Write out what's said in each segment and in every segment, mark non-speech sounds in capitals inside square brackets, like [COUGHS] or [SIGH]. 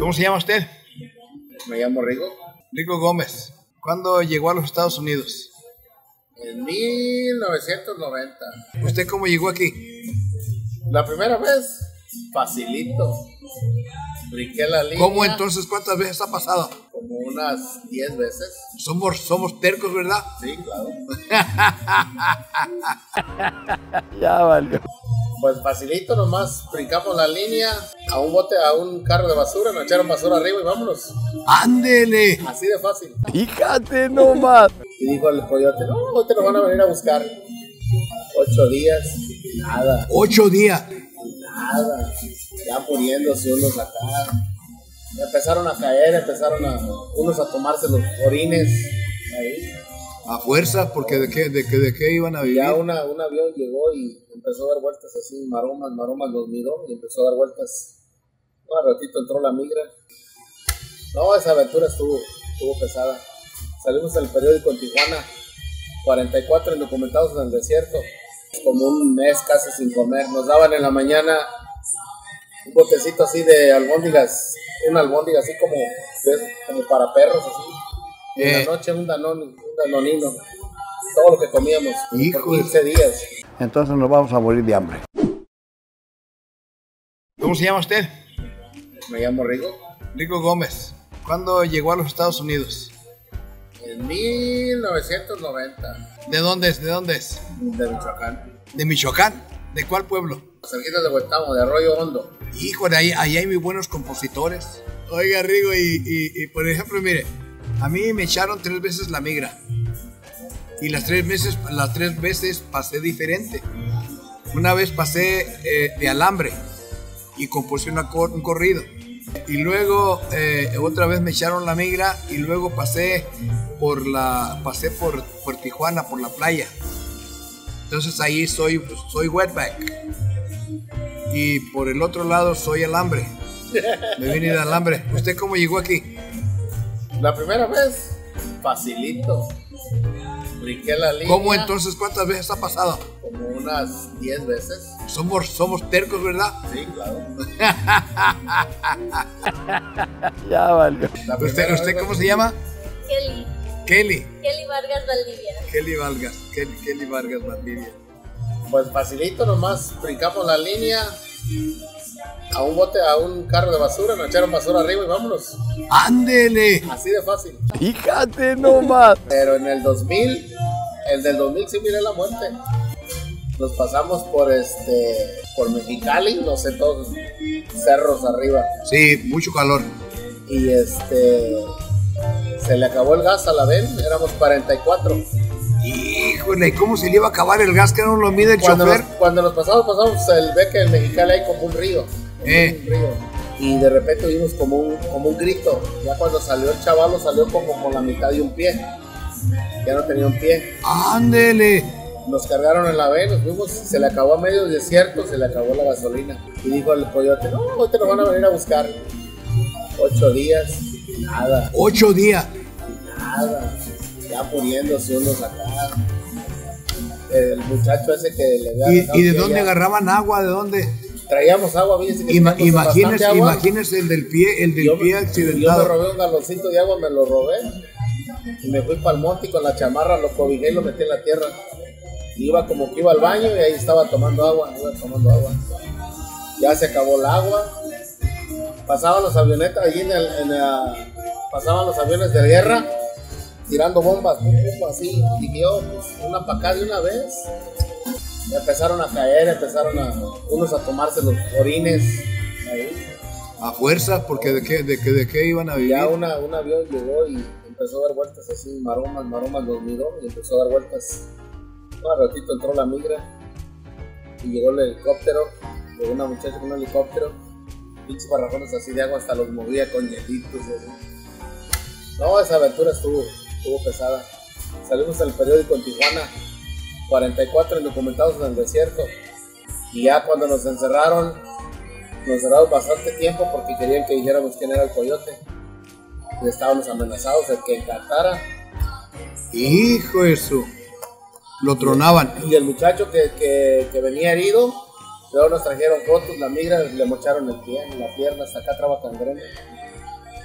¿Cómo se llama usted? Me llamo Rigo. Rico Gómez. ¿Cuándo llegó a los Estados Unidos? En 1990. ¿Usted cómo llegó aquí? La primera vez, facilito. Brinqué la línea. ¿Cómo entonces? ¿Cuántas veces ha pasado? Como unas 10 veces. Somos, somos tercos, ¿verdad? Sí, claro. [LAUGHS] Ya valió. Pues facilito, nomás brincamos la línea a un bote, a un carro de basura, nos echaron basura arriba y vámonos. ¡Ándele! Así de fácil. Fíjate nomás. Y dijo el coyote, no, hoy te lo van a venir a buscar. Ocho días, nada, Ocho días. nada. Ya muriéndose unos acá. Empezaron a caer, empezaron a unos a tomarse los orines. Ahí. A fuerza, porque de qué, de qué, de qué iban a vivir. ya una, un avión llegó y empezó a dar vueltas así, maromas, maromas, los miró y empezó a dar vueltas. Un ratito entró la migra. No, esa aventura estuvo, estuvo pesada. Salimos al periódico en Tijuana, 44 indocumentados en el desierto, como un mes casi sin comer. Nos daban en la mañana un botecito así de albóndigas, una albóndiga así como, como para perros así. Y en Eh. la noche un danón, un danonino. Todo lo que comíamos Hijo por de- 15 días. Entonces nos vamos a morir de hambre. ¿Cómo se llama usted? Me llamo Rigo. Rico Gómez. ¿Cuándo llegó a los Estados Unidos? En 1990, ¿De dónde es? ¿De dónde es? de Michoacán. ¿De Michoacán? ¿De cuál pueblo? Cerquita de Huetamo, de Arroyo Hondo. Híjole, ahí, ahí hay muy buenos compositores. Oiga, Rigo, y, y- y, por ejemplo, mire, a mí me echaron tres veces la migra. Y las tres veces, las tres veces pasé diferente. Una vez pasé eh, de alambre y compuse una cor- un corrido. Y luego eh, otra vez me echaron la migra y luego pasé por la pasé por, por Tijuana, por la playa. Entonces ahí soy, soy wetback. Y por el otro lado soy alambre. Me vine de alambre. ¿Usted cómo llegó aquí? La primera vez, facilito. Brinqué la línea. ¿Cómo entonces? ¿Cuántas veces ha pasado? Como unas 10 veces. Somos, somos tercos, ¿verdad? Sí, claro. [LAUGHS] Ya valió. ¿Usted, usted cómo se llama? Kelly, Kelly. Kelly Vargas Valdivia. Kelly Vargas. Kelly, Kelly Vargas Valdivia. Pues facilito, nomás brincamos la línea a un bote, a un carro de basura, nos echaron basura arriba y vámonos. ¡Ándele! Así de fácil. Fíjate nomás. Pero en el 2000, el del 2000 sí miré la muerte. Nos pasamos por este, por Mexicali, no sé, todos cerros arriba. Sí, mucho calor. Y este, se le acabó el gas a la VEN, éramos 44. Híjole, ¿y ¿cómo se le iba a acabar el gas que no lo mide el Cuando nos, chofer? cuando nos pasamos, pasamos, el ve que en Mexicali hay como un río. Eh. Y de repente vimos como un, como un grito. Ya cuando salió el chavalo, salió como con la mitad de un pie. Ya no tenía un pie. ¡Ándele! Nos cargaron en la B, nos fuimos, se le acabó a medio desierto, se le acabó la gasolina. Y dijo el coyote, no, hoy te lo van a venir a buscar. Ocho días, nada, Ocho días. nada. Ya muriéndose unos acá. El muchacho ese que le había ¿Y, de dónde ya- agarraban agua? ¿De dónde? Traíamos agua, que Ima- imagínese, agua. imagínese el del pie, el del Yo, pie yo me accidentado. robé un galoncito de agua, me lo robé. Y me fui para el monte y con la chamarra lo cobijé y lo metí en la tierra. Y iba como que iba al baño y ahí estaba tomando agua, iba tomando agua. Ya se acabó el agua. Pasaban las avionetas allí en, el, en la- Pasaban los aviones de guerra tirando bombas, así. Y yo, pues, una para acá de una vez. Empezaron a caer, empezaron a unos a tomarse los orines ahí. A fuerza, porque de qué, de qué, de qué iban a vivir. ya una, un avión llegó y empezó a dar vueltas así, maromas, maromas los miró y empezó a dar vueltas. Un ratito entró la migra y llegó el helicóptero, llegó una muchacha con un helicóptero, pinches barrajones así de agua, hasta los movía con hielitos y así. No, esa aventura estuvo, estuvo pesada. Salimos al periódico en Tijuana, 44 indocumentados en el desierto. Y ya cuando nos encerraron, nos encerraron bastante tiempo porque querían que dijéramos quién era el coyote. Y estábamos amenazados de que encantara. Hijo de su. Lo tronaban. Y el muchacho que, que, que venía herido, luego nos trajeron fotos, la migra le mocharon el pie, la pierna, hasta acá traba cangrena.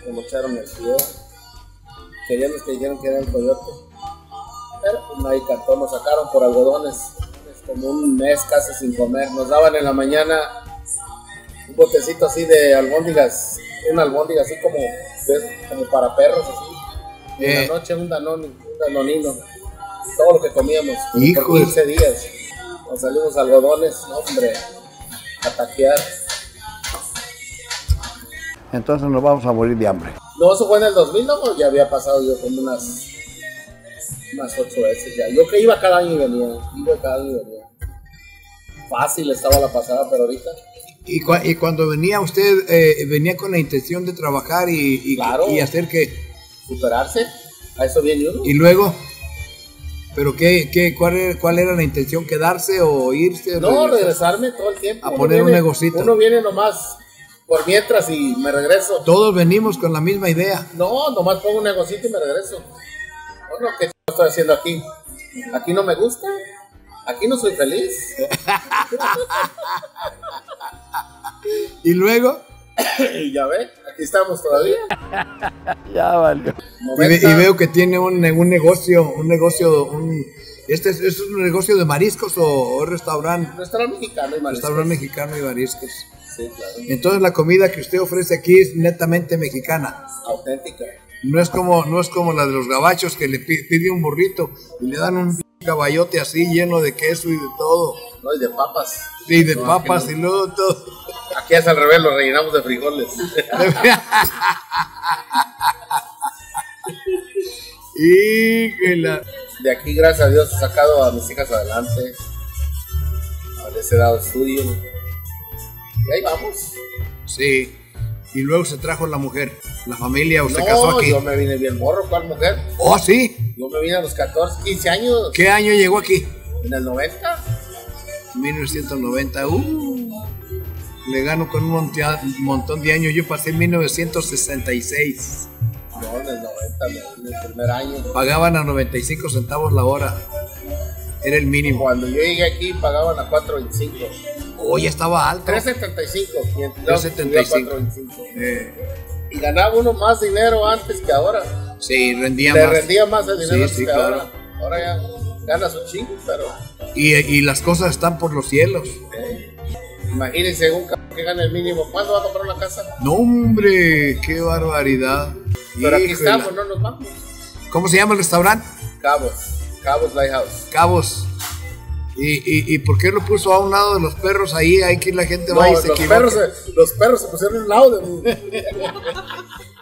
me mocharon el pie. Queríamos que dijeran que era el coyote. Pero pues, hay cartón, nos sacaron por algodones. Como un mes casi sin comer. Nos daban en la mañana un botecito así de albóndigas, una albóndiga así como, ¿ves? como para perros así. Y en Eh. la noche un danón, un danonino. Todo lo que comíamos Hijo por de- 15 días. Nos salimos algodones, no, hombre, a taquear. Entonces nos vamos a morir de hambre. No, eso fue en el 2000, ¿no? Ya había pasado yo como unas, unas ocho veces ya. Yo que iba cada año y venía, iba cada año y venía. Fácil estaba la pasada, pero ahorita, Y, cua- y cuando venía usted, eh, venía con la intención de trabajar y, y, Claro. y hacer que... superarse, a eso viene uno. Y luego, ¿pero qué, qué, cuál, era, cuál era la intención? ¿Quedarse o irse? No, regresar? regresarme todo el tiempo. A Uno poner un negocito. Uno viene nomás por mientras y me regreso. Todos venimos con la misma idea. No, nomás pongo un negocito y me regreso. Bueno, ¿qué ch- estoy haciendo aquí? Aquí no me gusta. Aquí no soy feliz. Y luego, y [COUGHS] ya ve, aquí estamos todavía. [LAUGHS] Ya valió. y, ve- 90. y veo que tiene un, un negocio, un negocio, un, este es, ¿es un negocio de mariscos o, o restaurante, Restaurante mexicano y mariscos. restaurante mexicano y mariscos. Sí, claro. Entonces la comida que usted ofrece aquí es netamente mexicana. Auténtica. No es como, no es como la de los gabachos que le pi- pide un burrito y le dan un caballote así lleno de queso y de todo. ¿no? Y de papas. Y de No, papas aquí y no. luego todo. Aquí es al revés, lo rellenamos de frijoles. [LAUGHS] Híjole. De aquí, gracias a Dios, he sacado a mis hijas adelante. Les he dado estudio. Y ahí vamos. Sí. Y luego se trajo la mujer, la familia, usted casó No, aquí. yo me vine bien morro, ¿cuál mujer? Oh, sí. Yo me vine a los 14, 15 años. ¿Qué año llegó aquí? En el 90. 1990. Uh, le gano con un montón de años. Yo pasé en 1966. No, en el 90, me vine el primer año. Pagaban a 95 centavos la hora. Era el mínimo. Cuando yo llegué aquí pagaban a 4.25. Oh, ya estaba alto. 3.75. y en- 3.75. 4.25. Eh, Y ganaba uno más dinero antes que ahora. sí, rendía Le más. rendía más el dinero Sí, antes sí, que claro. ahora. Ahora ya ganas un chingo, pero Y, y las cosas están por los cielos. imagínense un cabrón que gana el mínimo. ¿Cuándo va a comprar una casa? No, hombre, qué barbaridad. Pero aquí Híjole. estamos, no nos vamos. ¿Cómo se llama el restaurante? Cabos, Cabos Lighthouse. Cabos. ¿Y, y, y por qué lo puso a un lado de los perros ahí? Hay que la gente No, va y se los, equivoca. perros se, los perros se pusieron a un lado de mí. [LAUGHS]